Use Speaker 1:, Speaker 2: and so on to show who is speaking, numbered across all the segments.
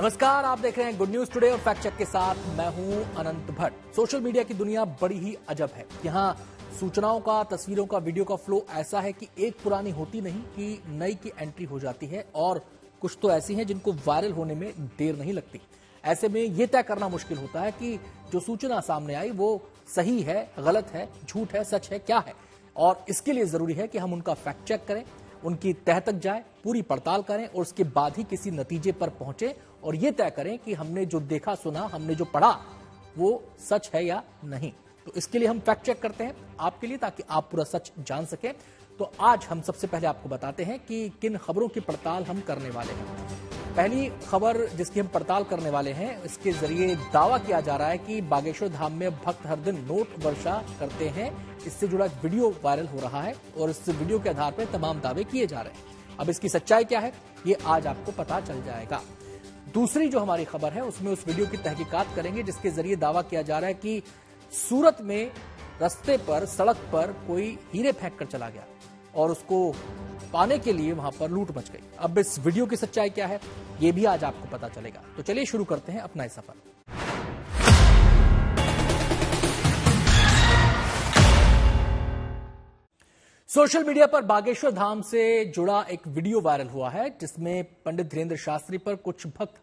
Speaker 1: नमस्कार, आप देख रहे हैं गुड न्यूज़ टुडे और फैक्ट चेक के साथ मैं हूँ अनंत भट्ट। सोशल मीडिया की दुनिया बड़ी ही अजब है। यहाँ सूचनाओं का, तस्वीरों का वीडियो का फ्लो ऐसा है कि एक पुरानी होती नहीं कि नई की एंट्री हो जाती है और कुछ तो ऐसी हैं जिनको वायरल होने में देर नहीं लगती। ऐसे में यह तय करना मुश्किल होता है कि जो सूचना सामने आई वो सही है, गलत है, झूठ है, सच है, क्या है? और इसके लिए ज़रूरी है कि हम उनका फैक्ट चेक करें, उनकी तह तक जाए, पूरी पड़ताल करें और उसके बाद ही किसी नतीजे पर पहुँचे और ये तय करें कि हमने जो देखा, सुना, हमने जो पढ़ा, वो सच है या नहीं। तो इसके लिए हम फैक्ट चेक करते हैं आपके लिए ताकि आप पूरा सच जान सकें। तो आज हम सबसे पहले आपको बताते हैं कि किन खबरों की पड़ताल हम करने वाले हैं। पहली खबर जिसकी हम पड़ताल करने वाले हैं, इसके ज़रिए दावा किया जा रहा है कि बागेश्वर धाम में भक्त हर दिन नोट वर्षा करते हैं। इससे जुड़ा एक वीडियो वायरल हो रहा है और इस वीडियो के आधार पर तमाम दावे किए जा रहे हैं। अब इसकी सच्चाई क्या है, ये आज आपको पता चल जाएगा। दूसरी जो हमारी खबर है, उसमें उस वीडियो की तहकीकात करेंगे, जिसके ज़रिए दावा किया जा रहा है कि सूरत में रस्ते पर, सड़क पर कोई हीरे फेंक कर चला गया और उसको पाने के लिए वहाँ पर लूट मच गई। अब इस वीडियो की सच्चाई क्या है, ये भी आज आपको पता चलेगा। तो चलिए शुरू करते हैं अपना सफ़र। सोशल मीडिया पर बागेश्वर धाम से जुड़ा एक वीडियो वायरल हुआ है, जिसमें पंडित धीरेन्द्र शास्त्री पर कुछ भक्त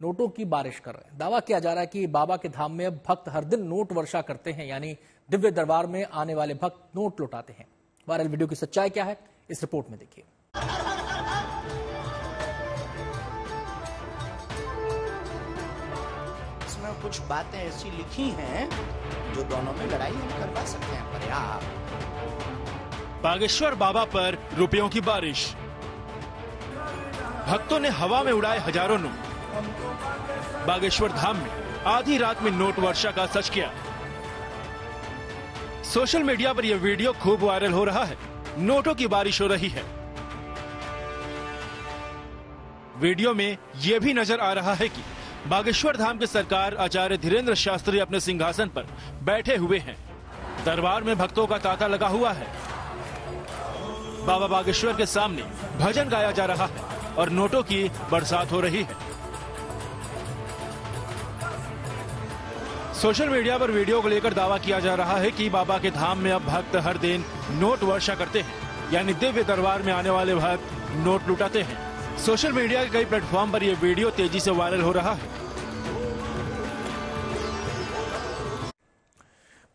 Speaker 1: नोटों की बारिश कर रहे हैं। दावा किया जा रहा है कि बाबा के धाम में भक्त हर दिन नोट वर्षा करते हैं यानी दिव्य दरबार में आने वाले भक्त नोट लौटाते हैं। वायरल वीडियो की सच्चाई क्या है इस रिपोर्ट में देखिए।
Speaker 2: इसमें कुछ बातें ऐसी लिखी हैं जो दोनों में लड़ाई हम करवा सकते हैं
Speaker 3: बागेश्वर बाबा पर रुपयों की बारिश। भक्तों ने हवा में उड़ाए हज़ारों नोट। बागेश्वर धाम में आधी रात में नोट वर्षा का सच किया। सोशल मीडिया पर यह वीडियो खूब वायरल हो रहा है। नोटों की बारिश हो रही है। वीडियो में यह भी नज़र आ रहा है कि बागेश्वर धाम के सरकार आचार्य धीरेन्द्र शास्त्री अपने सिंहासन पर बैठे हुए हैं। दरबार में भक्तों का तांता लगा हुआ है। बाबा बागेश्वर के सामने भजन गाया जा रहा है और नोटों की बरसात हो रही है। सोशल मीडिया पर वीडियो को लेकर दावा किया जा रहा है कि बाबा के धाम में अब भक्त हर दिन नोट वर्षा करते हैं, यानी दिव्य दरबार में आने वाले भक्त नोट लुटाते हैं। सोशल मीडिया के कई प्लेटफॉर्म पर यह वीडियो तेज़ी से वायरल हो रहा है।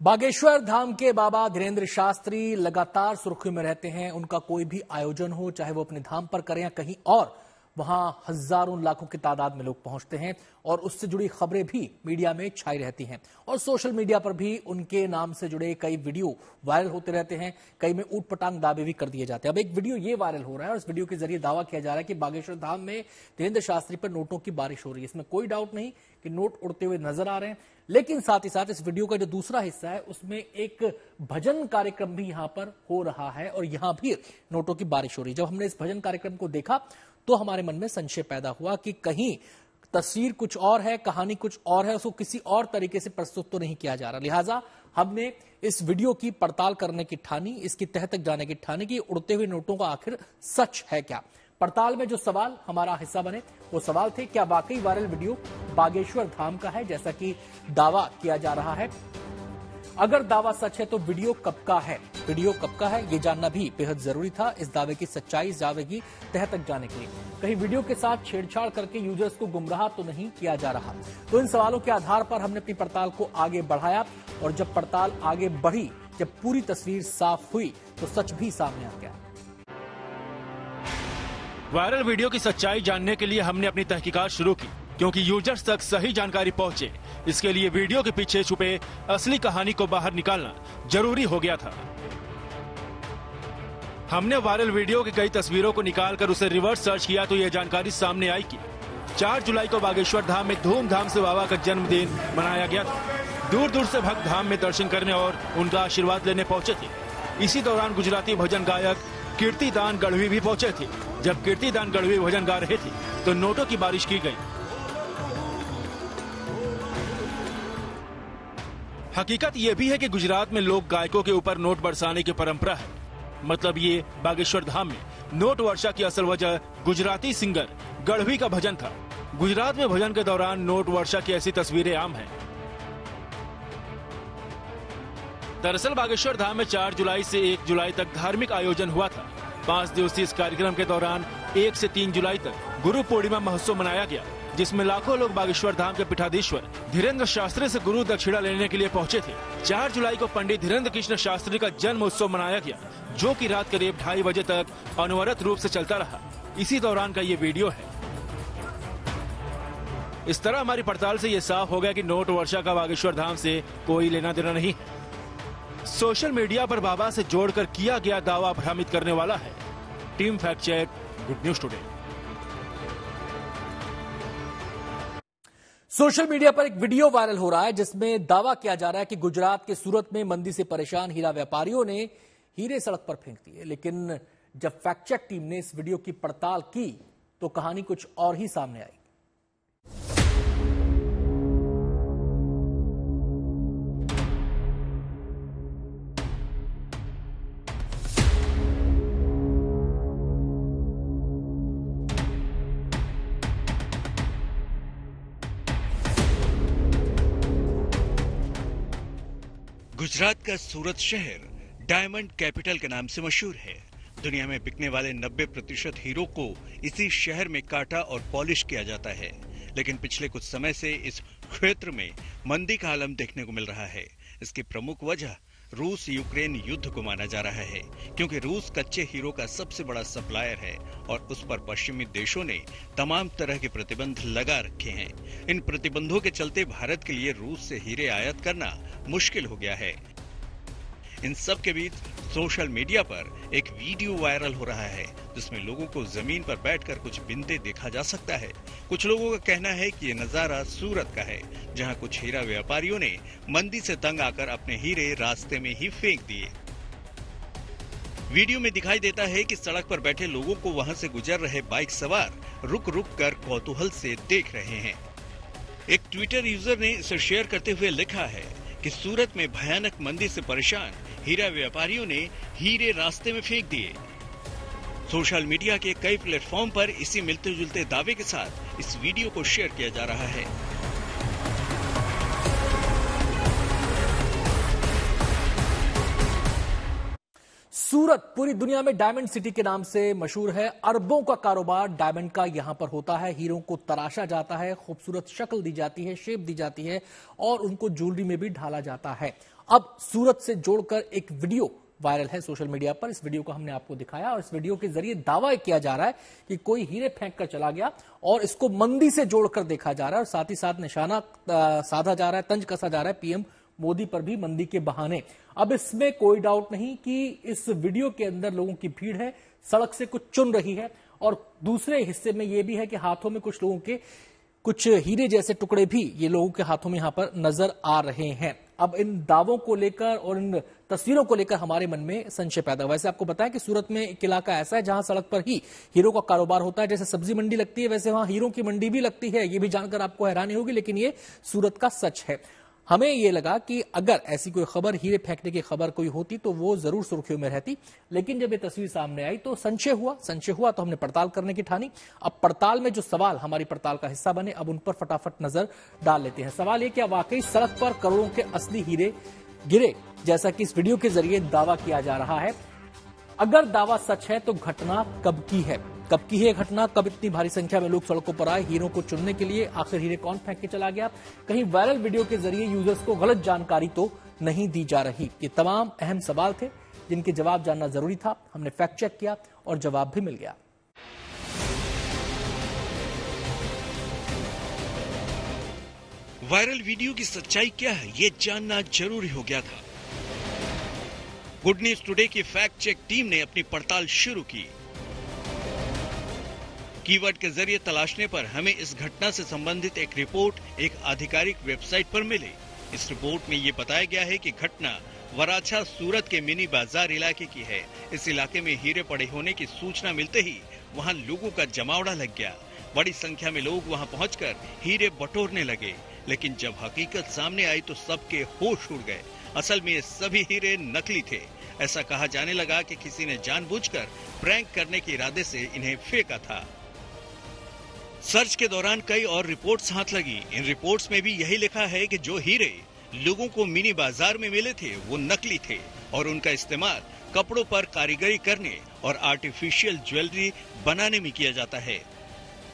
Speaker 1: बागेश्वर धाम के बाबा धीरेन्द्र शास्त्री लगातार सुर्खियों में रहते हैं। उनका कोई भी आयोजन हो, चाहे वो अपने धाम पर करें या कहीं और वहाँ हज़ारों लाखों की तादाद में लोग पहुँचते हैं और उससे जुड़ी खबरें भी मीडिया में छाई रहती हैं। और सोशल मीडिया पर भी उनके नाम से जुड़े कई वीडियो वायरल होते रहते हैं, कई में ऊट पटांग दावे भी कर दिए जाते हैं। अब एक वीडियो ये वायरल हो रहा है और इस वीडियो के ज़रिए दावा किया जा रहा है कि बागेश्वर धाम में धीरेन्द्र शास्त्री पर नोटों की बारिश हो रही है। इसमें कोई डाउट नहीं कि नोट उड़ते हुए नज़र आ रहे हैं, लेकिन साथ ही साथ इस वीडियो का जो दूसरा हिस्सा है, उसमें एक भजन कार्यक्रम भी यहाँ पर हो रहा है और यहाँ भी नोटों की बारिश हो रही है। जब हमने इस भजन कार्यक्रम को देखा तो हमारे मन में संशय पैदा हुआ कि कहीं तस्वीर कुछ और है, कहानी कुछ और है, उसको किसी और तरीके से प्रस्तुत तो नहीं किया जा रहा। लिहाजा हमने इस वीडियो की पड़ताल करने की ठानी, इसकी तह तक जाने की ठानी कि उड़ते हुए नोटों का आखिर सच है क्या। पड़ताल में जो सवाल हमारा हिस्सा बने, वो सवाल थे, क्या वाकई वायरल वीडियो बागेश्वर धाम का है, जैसा कि दावा किया जा रहा है? अगर दावा सच है तो वीडियो कब का है? वीडियो कब का है? ये जानना भी बेहद ज़रूरी था इस दावे की सच्चाई इस दावे की तह तक जाने के लिए। कहीं वीडियो के साथ छेड़छाड़ करके यूज़र्स को गुमराह तो नहीं किया जा रहा। तो इन सवालों के आधार पर हमने अपनी पड़ताल को आगे बढ़ाया और जब पड़ताल आगे बढ़ी, जब पूरी तस्वीर साफ़ हुई तो सच भी सामने आ गया।
Speaker 3: वायरल वीडियो की सच्चाई जानने के लिए हमने अपनी तहकीकात शुरू की, क्योंकि यूज़र्स तक सही जानकारी पहुँचे। इसके लिए वीडियो के पीछे छुपे असली कहानी को बाहर निकालना ज़रूरी हो गया था। हमने वायरल वीडियो की कई तस्वीरों को निकालकर उसे रिवर्स सर्च किया तो यह जानकारी सामने आई कि 4 जुलाई को बागेश्वर धाम में धूमधाम से बाबा का जन्मदिन मनाया गया था। दूर दूर से भक्त धाम में दर्शन करने और उनका आशीर्वाद लेने पहुँचे थे। इसी दौरान गुजराती भजन गायक कीर्तिदान गढ़वी भी पहुँचे थे। जब कीर्तिदान गढ़वी भजन गा रहे थे तो नोटों की बारिश की गई। हकीकत यह भी है कि गुजरात में लोग गायकों के ऊपर नोट बरसाने की परंपरा है। मतलब ये बागेश्वर धाम में नोट वर्षा की असल वजह गुजराती सिंगर गढ़वी का भजन था। गुजरात में भजन के दौरान नोट वर्षा की ऐसी तस्वीरें आम हैं। दरअसल बागेश्वर धाम में 4 जुलाई से 1 जुलाई तक धार्मिक आयोजन हुआ था। पाँच दिवसीय इस कार्यक्रम के दौरान 1 से 3 जुलाई तक गुरु पूर्णिमा महोत्सव मनाया गया। जिसमें लाखों लोग बागेश्वर धाम के पीठाधीश्वर धीरेन्द्र शास्त्री से गुरु दक्षिणा लेने के लिए पहुँचे थे। 4 जुलाई को पंडित धीरेन्द्र कृष्ण शास्त्री का जन्म उत्सव मनाया गया, जो कि रात करीब ढाई बजे तक अनवरत रूप से चलता रहा। इसी दौरान का ये वीडियो है। इस तरह हमारी पड़ताल से ये साफ़ हो गया कि नोट वर्षा का बागेश्वर धाम से कोई लेना देना नहीं है। सोशल मीडिया पर बाबा से जोड़कर किया गया दावा भ्रमित करने वाला है। Team fact check, good news today.
Speaker 1: Social media पर एक वीडियो वायरल हो रहा है जिसमें दावा किया जा रहा है कि गुजरात के सूरत में मंदी से परेशान हीरा व्यापारियों ने हीरे सड़क पर फेंक दिए। लेकिन जब फैक्ट चेक टीम ने इस वीडियो की पड़ताल की तो कहानी कुछ और ही सामने आई।
Speaker 4: गुजरात का सूरत शहर डायमंड कैपिटल के नाम से मशहूर है। दुनिया में बिकने वाले 90 प्रतिशत हीरो को इसी शहर में काटा और पॉलिश किया जाता है। लेकिन पिछले कुछ समय से इस क्षेत्र में मंदी का आलम देखने को मिल रहा है। इसकी प्रमुख वजह रूस यूक्रेन युद्ध को माना जा रहा है, क्योंकि रूस कच्चे हीरो का सबसे बड़ा सप्लायर है और उस पर पश्चिमी देशों ने तमाम तरह के प्रतिबंध लगा रखे हैं। इन प्रतिबंधों के चलते भारत के लिए रूस से हीरे आयात करना मुश्किल हो गया है। इन सब के बीच सोशल मीडिया पर एक वीडियो वायरल हो रहा है, जिसमें लोगों को ज़मीन पर बैठकर कुछ बिंदे देखा जा सकता है। कुछ लोगों का कहना है कि ये नज़ारा सूरत का है, जहाँ कुछ हीरा व्यापारियों ने मंदी से तंग आकर अपने हीरे रास्ते में ही फेंक दिए। वीडियो में दिखाई देता है कि सड़क पर बैठे लोगों को वहाँ से गुजर रहे बाइक सवार रुक रुक कर कौतूहल से देख रहे हैं। एक ट्विटर यूज़र ने इसे शेयर करते हुए लिखा है कि सूरत में भयानक मंदी से परेशान हीरा व्यापारियों ने हीरे रास्ते में फेंक दिए। सोशल मीडिया के कई प्लेटफॉर्म पर इसी मिलते जुलते दावे के साथ इस वीडियो को शेयर किया जा रहा है।
Speaker 1: सूरत पूरी दुनिया में डायमंड सिटी के नाम से मशहूर है। अरबों का कारोबार डायमंड का यहाँ पर होता है। हीरों को तराशा जाता है, खूबसूरत शक्ल दी जाती है, शेप दी जाती है और उनको ज्वेलरी में भी ढाला जाता है। अब सूरत से जोड़कर एक वीडियो वायरल है सोशल मीडिया पर। इस वीडियो को हमने आपको दिखाया और इस वीडियो के ज़रिए दावा किया जा रहा है कि कोई हीरे फेंक कर चला गया और इसको मंदी से जोड़कर देखा जा रहा है और साथ ही साथ निशाना साधा जा रहा है, तंज कसा जा रहा है। पीएम मोदी पर भी मंदी के बहाने। अब इसमें कोई डाउट नहीं कि इस वीडियो के अंदर लोगों की भीड़ है, सड़क से कुछ चुन रही है और दूसरे हिस्से में यह भी है कि हाथों में कुछ लोगों के कुछ हीरे जैसे टुकड़े भी ये लोगों के हाथों में यहाँ पर नज़र आ रहे हैं। अब इन दावों को लेकर और इन तस्वीरों को लेकर हमारे मन में संशय पैदा हुआ। वैसे आपको बताया कि सूरत में एक इलाका ऐसा है जहाँ सड़क पर ही हीरो का कारोबार होता है। जैसे सब्ज़ी मंडी लगती है, वैसे वहाँ हीरो की मंडी भी लगती है। ये भी जानकर आपको हैरानी होगी, लेकिन ये सूरत का सच है। हमें यह लगा कि अगर ऐसी कोई खबर, हीरे फेंकने की खबर कोई होती तो वो ज़रूर सुर्खियों में रहती। लेकिन जब ये तस्वीर सामने आई तो संशय हुआ। संशय हुआ तो हमने पड़ताल करने की ठानी। अब पड़ताल में जो सवाल हमारी पड़ताल का हिस्सा बने, अब उन पर फटाफट नज़र डाल लेते हैं। सवाल ये क्या वाकई सड़क पर करोड़ों के असली हीरे गिरे, जैसा कि इस वीडियो के ज़रिए दावा किया जा रहा है। अगर दावा सच है तो घटना कब की है? कब की है घटना? कब इतनी भारी संख्या में लोग सड़कों पर आए? हीरो को चुनने के लिए आखिर हीरे कौन फेंक के चला गया? कहीं वायरल वीडियो के ज़रिए यूज़र्स को गलत जानकारी तो नहीं दी जा रही। ये तमाम अहम सवाल थे, जिनके जवाब जानना ज़रूरी था। हमने फैक्ट चेक किया और जवाब भी मिल गया।
Speaker 4: वायरल वीडियो की सच्चाई क्या है, ये जानना ज़रूरी हो गया था। गुड न्यूज़ टुडे की फैक्ट चेक टीम ने अपनी पड़ताल शुरू की। कीवर्ड के ज़रिए तलाशने पर हमें इस घटना से संबंधित एक रिपोर्ट, एक आधिकारिक वेबसाइट पर मिली। इस रिपोर्ट में ये बताया गया है कि घटना वराछा सूरत के मिनी बाज़ार इलाके की है। इस इलाके में हीरे पड़े होने की सूचना मिलते ही वहाँ लोगों का जमावड़ा लग गया। बड़ी संख्या में लोग वहाँ पहुंचकर हीरे बटोरने लगे। लेकिन जब हकीकत सामने आई तो सबके होश उड़ गए। असल में सभी हीरे नकली थे। ऐसा कहा जाने लगा कि किसी ने जानबूझकर प्रैंक करने के इरादे से इन्हें फेंका था। सर्च के दौरान कई और रिपोर्ट्स हाथ लगी। इन रिपोर्ट्स में भी यही लिखा है कि जो हीरे लोगों को मिनी बाज़ार में मिले थे, वो नकली थे और उनका इस्तेमाल कपड़ों पर कारीगरी करने और आर्टिफिशियल ज्वेलरी बनाने में किया जाता है।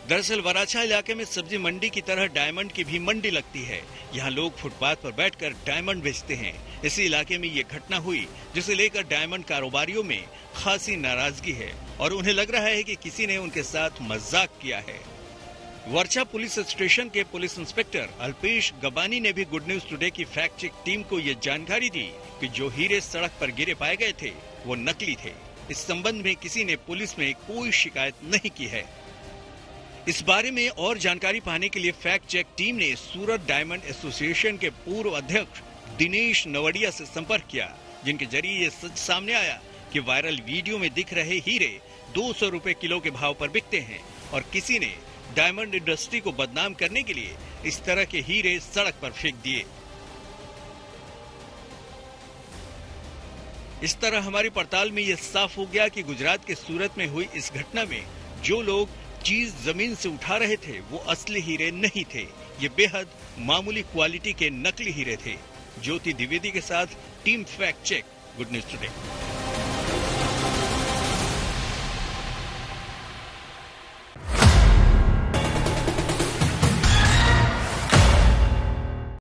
Speaker 4: दरअसल वराछा इलाके में सब्ज़ी मंडी की तरह डायमंड की भी मंडी लगती है। यहाँ लोग फुटपाथ पर बैठकर डायमंड बेचते हैं। इसी इलाके में ये घटना हुई, जिसे लेकर डायमंड कारोबारियों में खासी नाराज़गी है और उन्हें लग रहा है कि किसी ने उनके साथ मज़ाक किया है। वर्षा पुलिस स्टेशन के पुलिस इंस्पेक्टर अल्पेश गबानी ने भी गुड न्यूज़ टुडे की फैक्ट चेक टीम को ये जानकारी दी कि जो हीरे सड़क पर गिरे पाए गए थे, वो नकली थे। इस संबंध में किसी ने पुलिस में कोई शिकायत नहीं की है। इस बारे में और जानकारी पाने के लिए फैक्ट चेक टीम ने सूरत डायमंड एसोसिएशन के पूर्व अध्यक्ष दिनेश नवड़िया से संपर्क किया, जिनके ज़रिए ये सच सामने आया कि वायरल वीडियो में दिख रहे हीरे दो सौ किलो के भाव पर बिकते हैं और किसी ने डायमंड इंडस्ट्री को बदनाम करने के लिए इस तरह के हीरे सड़क पर फेंक दिए। इस तरह हमारी पड़ताल में यह साफ़ हो गया कि गुजरात के सूरत में हुई इस घटना में जो लोग चीज़ ज़मीन से उठा रहे थे, वो असली हीरे नहीं थे। ये बेहद मामूली क्वालिटी के नकली हीरे थे। ज्योति द्विवेदी के साथ team fact check, good news today.